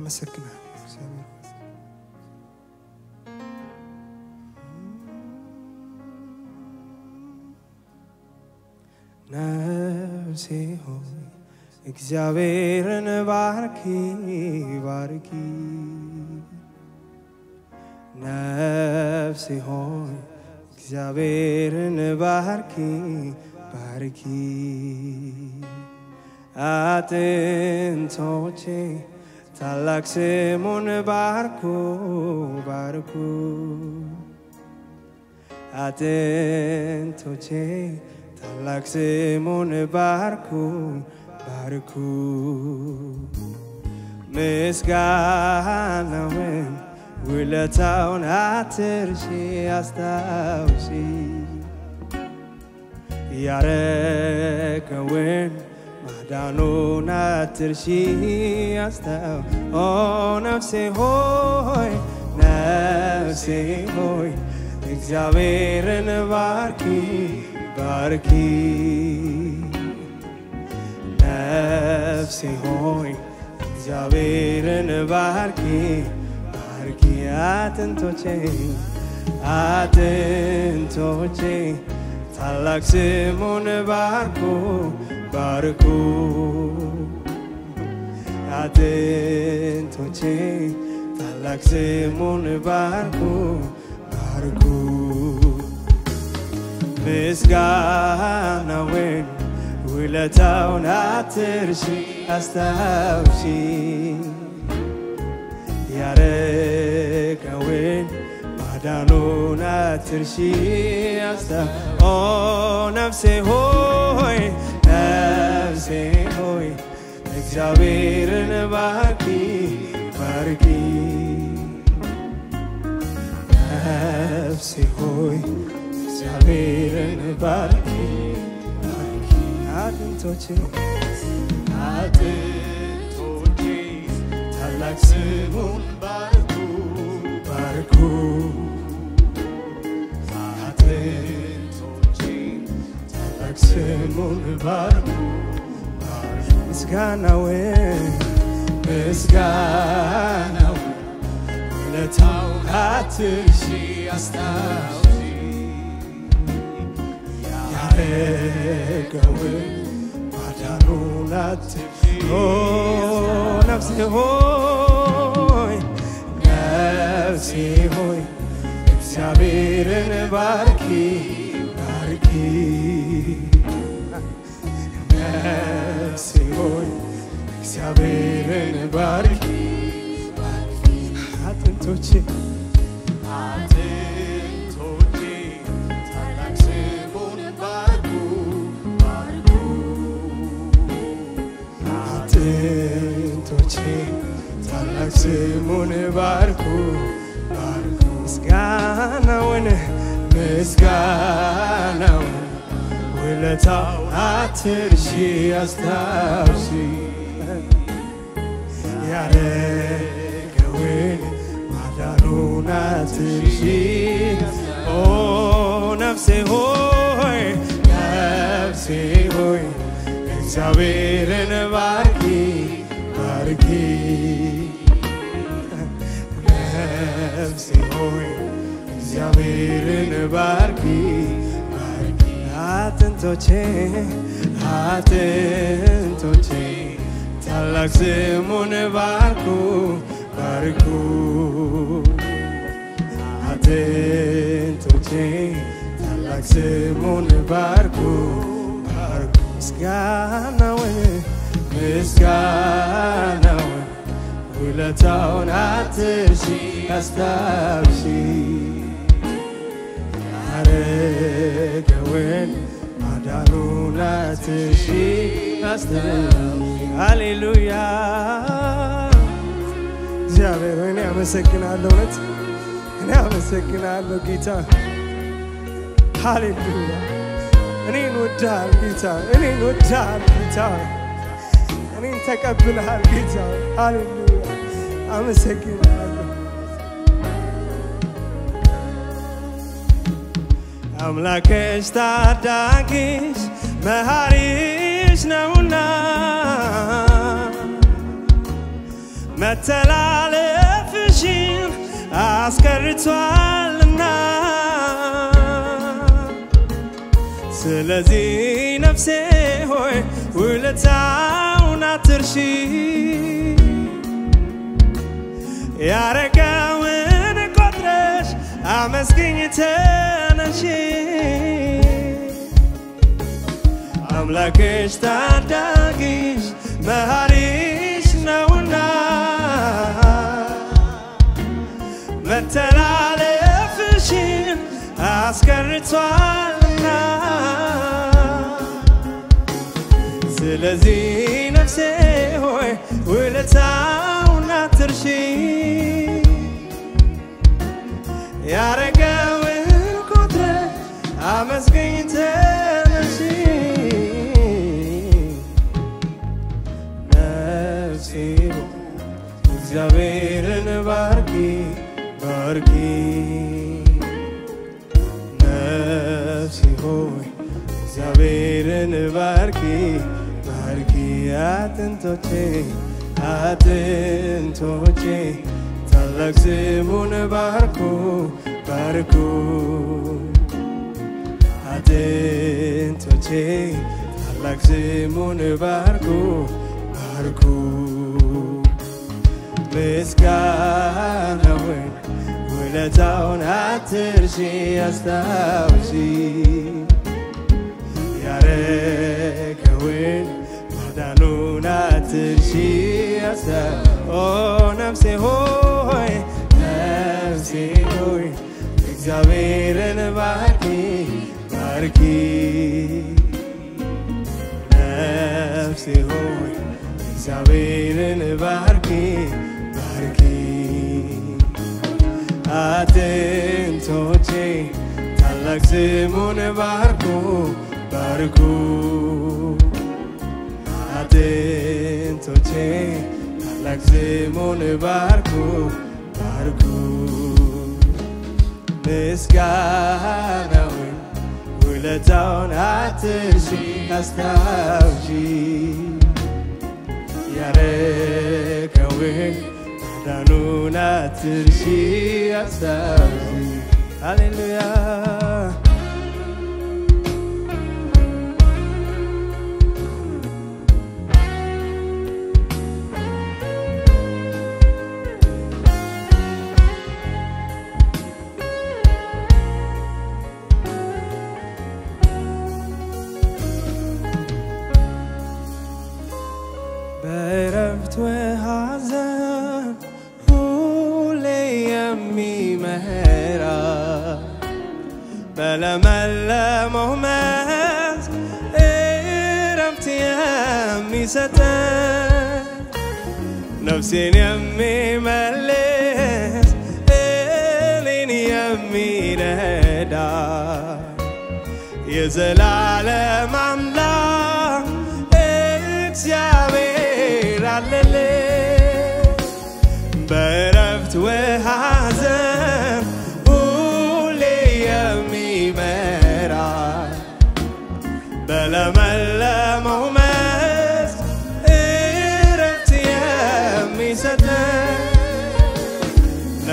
አመሰግናለሁ እግዚአብሔር ነፍሴ ሆይ እግዚአብሔርን ባርኪ ባርኪ ነፍሴ ሆይ እግዚአብሔርን ባርኪ ባርኪ አጥንቶቼ ታላቅ ስሙን ባርኩ ባርኩ አጥንቶቼ ታላቅ ስሙን ባርኩ ባርኩ ምስጋናውን ውለታውን አትርሺ አስታውሺ ያረገውን ማዳኑን አትርሺ አስታው ኦ ነፍሴ ሆይ ነፍሴ ሆይ እግዚአብሔርን ባርኪ ባርኪ ነፍሴ ሆይ እግዚአብሔርን ባርኪ ባርኪ አጥንቶቼ አጥንቶቼ ታላቅ ስሙን ባርኩ ባርኩ አጥንቶቼ ታላቅ ስሙን ባርኩ ባርኩ ምስጋናውን ውለታውን አትርሺ አስታውሺ ያረገውን ማዳኑን አትርሺ አስታ ኦ ነፍሴ ሆይ ነፍሴ ሆይ እግዚአብሔርን ባርኪ ባርኪ ነፍሴ ሆይ እግዚአብሔርን ባርኪ አጥንቶቼ አጥንቶቼ ታላቅ ስሙን ባርኩ ባርኩ ታላቅ ስሙን ባርኩ ባርኩ ምስጋናውን ምስጋናውን ውለታው አትርሺ አስታውሺ ያረገውን ማዳኑን አትርሺ ኦ ነፍሴ ሆይ ነፍሴ ሆይ እግዚአብሔርን ባርኪ ባርኪ ነፍሴ ሆይ እግዚአብሔርን ባርኪ አጥንቶቼ ስሙን ባርኩ ባርኩ አጥንቶቼ ታላቅ ስሙን ባርኩ ባርኩ ምስጋናውን ምስጋናውን ውለታው አትርሺ አስታውሺ ያረገውን ማዳኑን አትርሺ ኦ ነፍሴ ሆይ ነፍሴ ሆይ እግዚአብሔርን ባርኪ ባርኪ። ነፍሴ ሆይ እግዚአብሔርን ባርኪ አጥንቶቼ አጥንቶቼ ታላቅ ስሙን ባርኩ ባርኩ አጥንቶቼ ታላቅ ስሙን ባርኩ ባርኩ ምስጋናውን ምስጋናውን ውለታውን አትርሺ አስታውሺ ያረገውን አትርሺ አስታውሺ ሃሌሉያ። እግዚአብሔር እኔ አመሰግናለሁ። እውነት እኔ አመሰግናለሁ ጌታ። ሃሌሉያ። እኔን ወድሃል ጌታ እኔን ወድሃል ጌታ። እኔን ተቀብለሃል ጌታ። ሃሌሉያ። አመሰግናለሁ አምላክሽ ታዳጊሽ መሐሪሽ ነውና መተላለፍሽን አስቀርቷልና። ስለዚህ ነፍሴ ሆይ ውለታውን አትርሺ። ቆጥረሽ አመስግኝ ተነሺ። አምላክሽ ታዳጊሽ መሐሪሽ ነውና መተላለፍሽን አስቀርቷልና። ስለዚህ ነፍሴ ሆይ ውለታውን አትርሺ ያረገውን ቁጥረሽ አመስግኝ ተነሺ። ነፍሴ እግዚአብሔርን ባርኪ ባርኪ። ነፍሴ ሆይ እግዚአብሔርን ባርኪ ባርኪ። አጥንቶቼ አጥንቶቼ ታላቅ ስሙን ባርኩ ባርኩ። አጥንቶቼ ታላቅ ስሙን ባርኩ ባርኩ። ምስጋናውን ውለታውን አትርሺ አስታውሺ። ያረገውን ማዳኑን አትርሺ ኦ ነፍሴ ሆይ ነፍሴ እግዚአብሔርን ባርኪ ባርኪ። እግዚአብሔርን ባርኪ ባርኪ። ታላቅ ስሙን ባርኩ ባርኩ አጥንቶቼ ታላቅ ስሙን ባርኩ ባርኩ ምስጋናውን ውለታውን አትርሺ አስታውሺ ያረገውን ማዳኑን አትርሺ አስታውሺ ሃሌሉያ የሚሰጠን ነፍሴን የሚመልስ እኔን የሚረዳ የዘላለም አምላክ እግዚአብሔር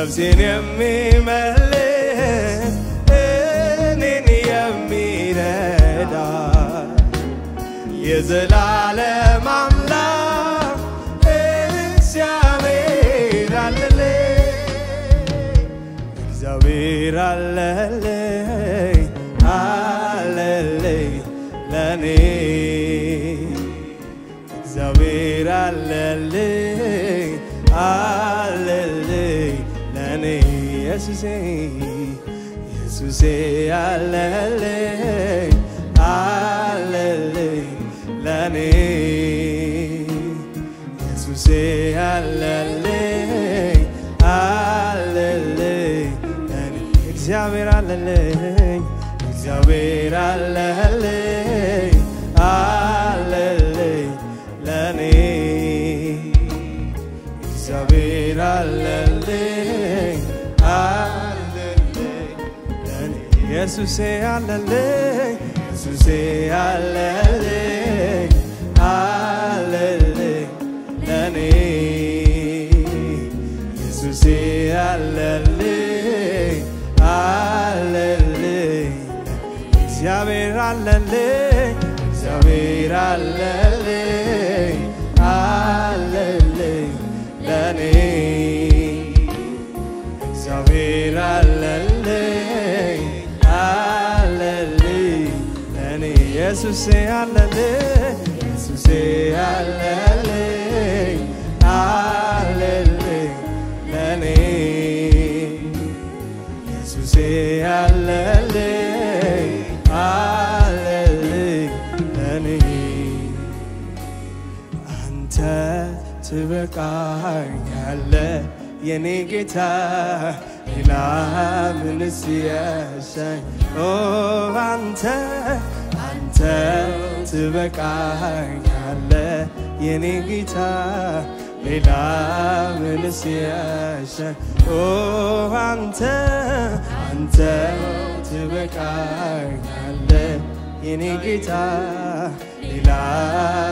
ነፍሴን የሚመልስ እኔን የሚረዳ የዘላለም አምላክ እግዚአብሔር አለልኝ እግዚአብሔር አለልኝ Jesus é Jesus é alele alele lane Jesus é ለኔ ኢየሱሴ አለልኝ ኢየሱሴ አለልኝ አለልኝ ለኔ አለልኝ አለልኝ እግዚአብሔር አለልኝ እግዚአብሔር አለልኝ አለልኝ ለኔ እግዚአብሔር አለልኝ ኢየሱሴ አለልኝ ኢየሱሴ አለልኝ አለልኝ ለኔ ኢየሱሴ አለልኝ አለልኝ ለኔ አንተ ትበቃኛለ የኔ ጌታ ሌላ ምንስ ያሻኝ ኦ አንተ አንተ ትበቃኛለ የኔ ጌታ ሌላ ምንስ ያሻኝ ኦ አንተ አንተ ትበቃኛለ የኔ ጌታ ሌላ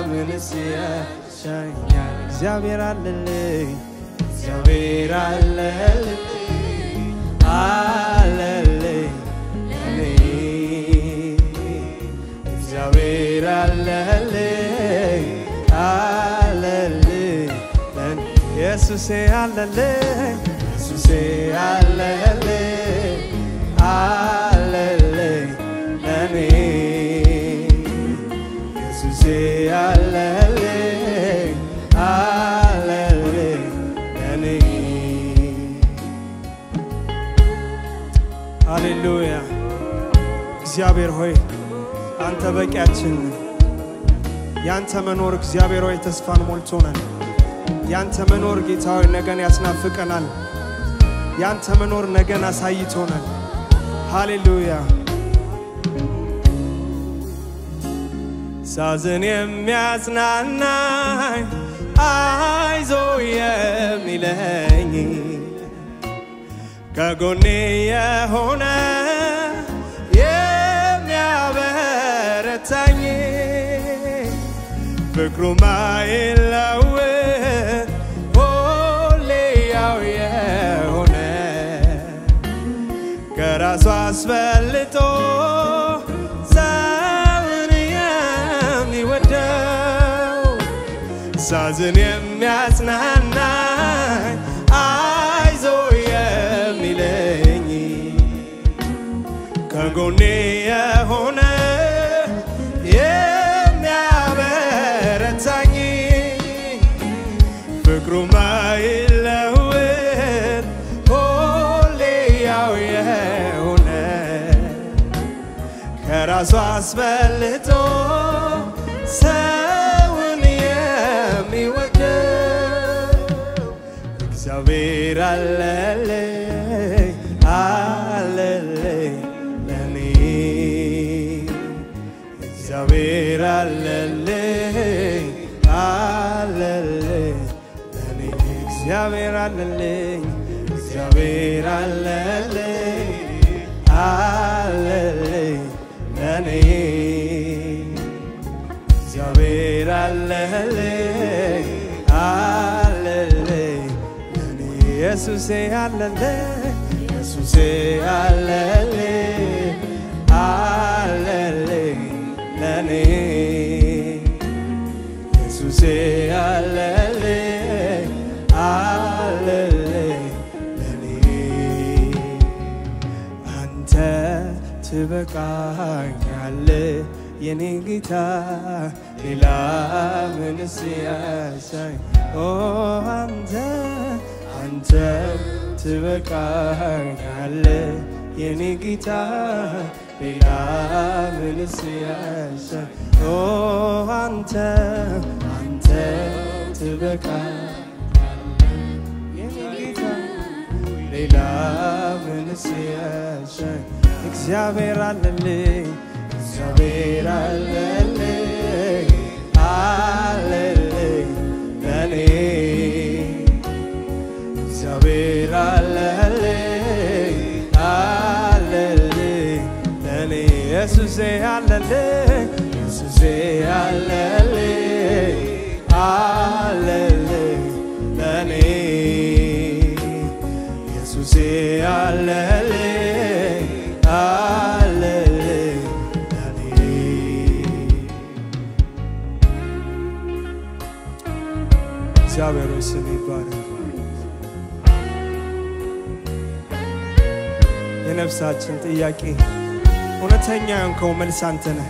ምንስ ያሻኛል? እግዚአብሔር አለልኝ እግዚአብሔር አለልኝ አለልኝ እግዚአብሔር አለልኝ አለልኝ ለኔ ኢየሱሴ አለልኝ ኢየሱሴ አለልኝ አለልኝ ለኔ ኢየሱሴ አለልኝ አለልኝ ለኔ ሃሌሉያ እግዚአብሔር ሆይ አንተ በቂያችን ያንተ መኖር እግዚአብሔር ሆይ ተስፋን ሞልቶናል። ያንተ መኖር ጌታ ሆይ ነገን ያስናፍቀናል። ያንተ መኖር ነገን አሳይቶናል። ሃሌሉያ ሳዝን የሚያጽናናኝ አይዞ የሚለኝ ከጎኔ የሆነ ፍቅሩ ማይለወጥ ሁሌ ያው የሆነ ከራሱ አስበልጦ ሰውን የሚወደው ሳዝን የሚያጽናናኝ አይዞ የሚለኝ ከጎኔ ከራሱ አስበልጦ ሰውን የሚወደው እግዚአብሔር አለልኝ አለልኝ ለኔ። እግዚአብሔር አለልኝ አለልኝ ለኔ። እግዚአብሔር አለልኝ እግዚአብሔር አለልኝ አለልኝ ለኔ እግዚአብሔር አለልኝ አለልኝ ለኔ ኢየሱሴ አለልኝ ኢየሱሴ አለልኝ አለልኝ ለኔ ኢየሱሴ አለልኝ ትበቃኛለ የኔ ጌታ ሌላ ምንስ ያሻኝ ኦ አንተ አንተ ትበቃኛለ የኔ ጌታ ሌላ ምንስ ያሻኝ ኦ አንተ አንተ ትበቃ ሌላ ምንስ ያሻኝ እግዚአብሔር አለልኝ እግዚአብሔር አለልኝ አለልኝ ለኔ። እግዚአብሔር አለልኝ አለልኝ ለኔ። ኢየሱሴ አለልኝ ኢየሱሴ አለልኝ አለልኝ ለኔ። አለልኝ እግዚአብሔር ስም ይባረክ። የነፍሳችን ጥያቄ እውነተኛ ያንከው መልስ አንተ ነህ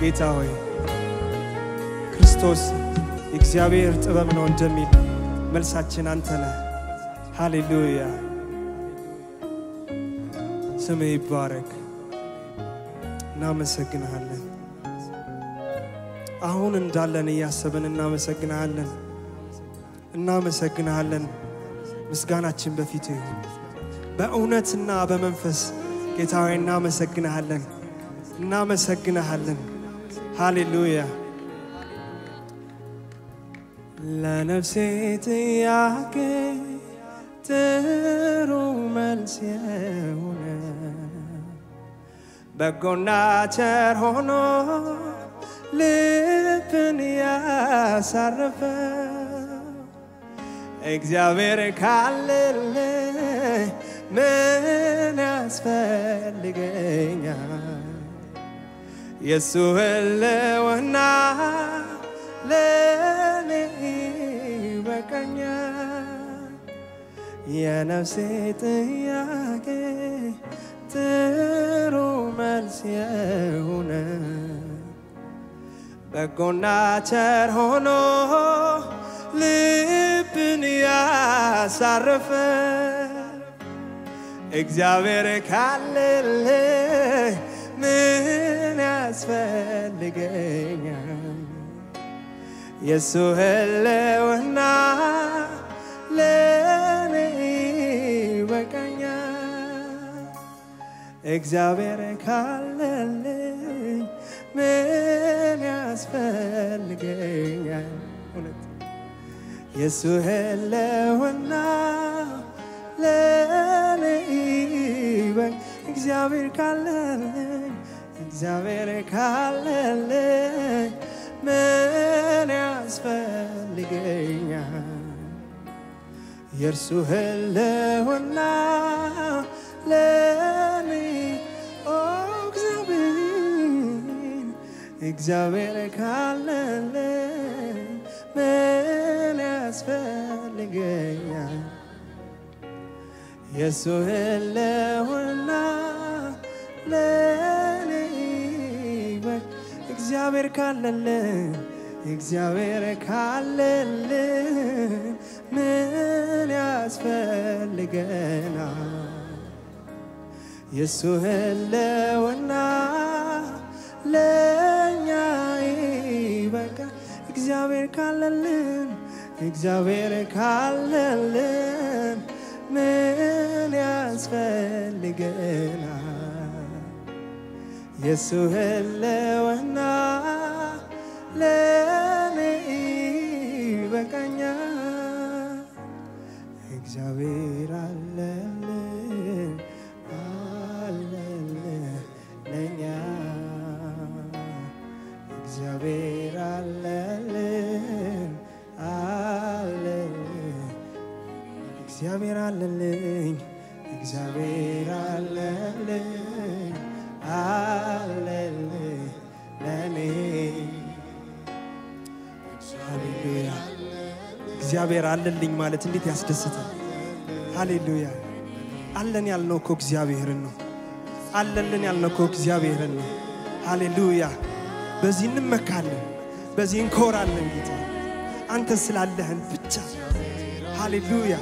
ጌታ ሆይ ክርስቶስ የእግዚአብሔር ጥበብ ነው እንደሚል መልሳችን አንተ ነህ። ሃሌሉያ ስምህ ይባረክ። እናመሰግንሃለን። አሁን እንዳለን እያሰብን እናመሰግንሃለን፣ እናመሰግንሃለን። ምስጋናችን በፊት ይሁን በእውነትና በመንፈስ ጌታ ሆይ እናመሰግንሃለን፣ እናመሰግንሃለን። ሃሌሉያ ለነፍሴ ጥያቄ ጥሩ መልስ የሆነ በጎና ቸር ሆኖ ልብን ያሳረፈ እግዚአብሔር ካለልኝ ምን ያስፈልገኛል? የሱ ህልውና ለኔ ይበቃኛል። የነፍሴ ጥያቄ ጥሩ መልስ የሆነ በጎና ቸር ሆኖ ልብን ያሳረፈ እግዚአብሔር ካለልኝ ምን ያስፈልገኛል? የሱ ህልውና ለኔ ይበቃኛል። እግዚአብሔር ካለልኝ ምን ያስፈልገኛል? እውነት የሱ ህልውና ለኔ ይበቅ እግዚአብሔር ካለልኝ እግዚአብሔር ካለልኝ ምን ያስፈልገኛል? የእርሱ ህልውና ለኔ እግዚአብሔር ካለልኝ ምን ያስፈልገኛል? የሱ ህልውና ለኔ እግዚአብሔር ካለልን እግዚአብሔር ካለልን ምን ያስፈልገናል? የሱ ህልውና እግዚአብሔር ካለልን እግዚአብሔር ካለልን ምን ያስፈልገናል? የሱ ህልውና ለኔ ይበቃኛል። እግዚአብሔር አለልን እግዚአብሔር አለልኝ እግዚአብሔር አለልኝ አለልኝ ለኔ እግዚአብሔር አለልኝ ማለት እንዴት ያስደስታል! ሃሌሉያ አለን ያልነው እኮ እግዚአብሔርን ነው። አለልን ያልነው እኮ እግዚአብሔርን ነው። ሃሌሉያ በዚህ እንመካለን፣ በዚህ እንኮራለን። ጌታ አንተ ስላለህን ብቻ ሃሌሉያ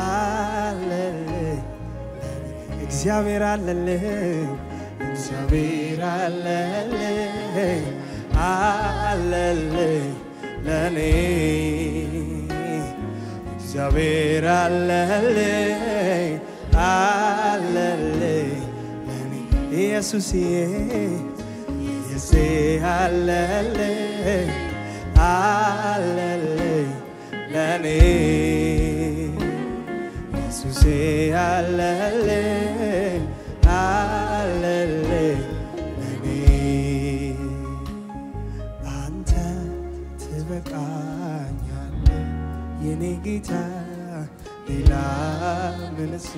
አለልኝ እግዚአብሔር አለልኝ እግዚአብሔር አለልኝ አለልኝ ለኔ። እግዚአብሔር አለልኝ አለልኝ ኢየሱስዬ ኢየሱሴ አለልኝ አለልኝ ለኔ say hallelujah, hallelujah. 내네 나한테 ትበቃኛለህ የኔ ጌታ ሌላ ምንስ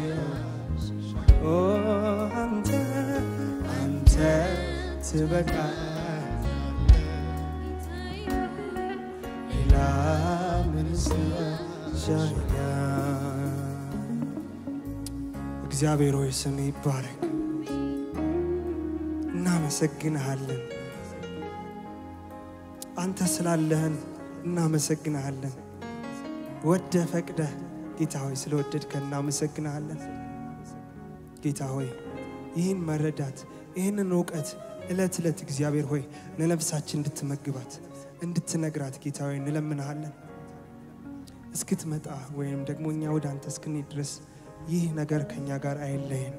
ኦ አንተ አንተ ትበቃ እግዚአብሔር ሆይ ስም ይባረክ። እናመሰግንሃለን። አንተ ስላለህን እናመሰግንሃለን። ወደ ፈቅደህ ጌታ ሆይ ስለወደድከን እናመሰግንሃለን። ጌታ ሆይ ይህን መረዳት ይህንን እውቀት ዕለት ዕለት እግዚአብሔር ሆይ ለነፍሳችን እንድትመግባት እንድትነግራት ጌታ ሆይ እንለምንሃለን። እስክትመጣ ወይም ደግሞ እኛ ወደ አንተ እስክንሄድ ድረስ ይህ ነገር ከእኛ ጋር አይለየን።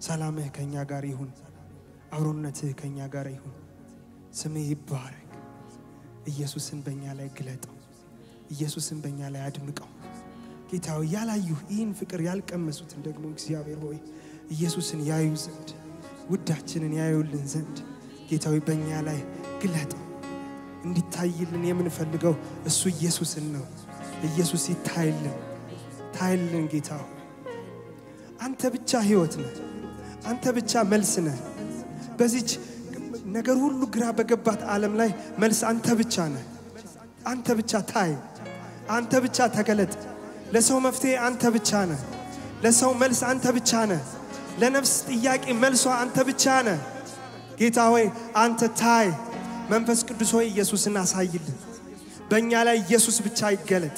ሰላምህ ከእኛ ጋር ይሁን። አብሮነትህ ከእኛ ጋር ይሁን። ስምህ ይባረክ። ኢየሱስን በእኛ ላይ ግለጠው። ኢየሱስን በእኛ ላይ አድምቀው። ጌታ ሆይ ያላዩህ ይህን ፍቅር ያልቀመሱትን ደግሞ እግዚአብሔር ሆይ ኢየሱስን ያዩ ዘንድ ውዳችንን ያዩልን ዘንድ ጌታ ሆይ በእኛ ላይ ግለጠው። እንዲታይልን የምንፈልገው እሱ ኢየሱስን ነው። ኢየሱስ ይታይልን፣ ታይልን ጌታ አንተ ብቻ ሕይወት ነህ። አንተ ብቻ መልስ ነህ። በዚች ነገር ሁሉ ግራ በገባት ዓለም ላይ መልስ አንተ ብቻ ነህ። አንተ ብቻ ታይ፣ አንተ ብቻ ተገለጥ። ለሰው መፍትሄ አንተ ብቻ ነህ። ለሰው መልስ አንተ ብቻ ነህ። ለነፍስ ጥያቄ መልሷ አንተ ብቻ ነህ። ጌታ ሆይ አንተ ታይ። መንፈስ ቅዱስ ሆይ ኢየሱስን አሳይልን። በእኛ ላይ ኢየሱስ ብቻ ይገለጥ፣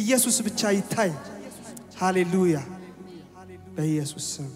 ኢየሱስ ብቻ ይታይ። ሃሌሉያ በኢየሱስ ስም